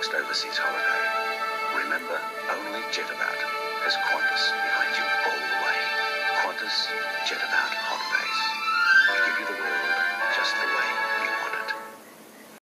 next overseas holiday. Remember, only Jetabout has Qantas behind you all the way. Qantas, Jetabout.